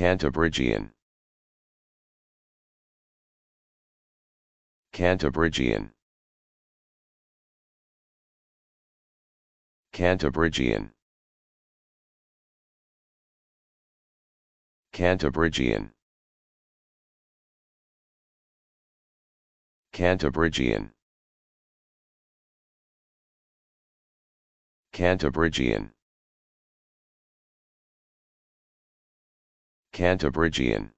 Cantabrigian Cantabrigian Cantabrigian Cantabrigian Cantabrigian Cantabrigian Cantabrigian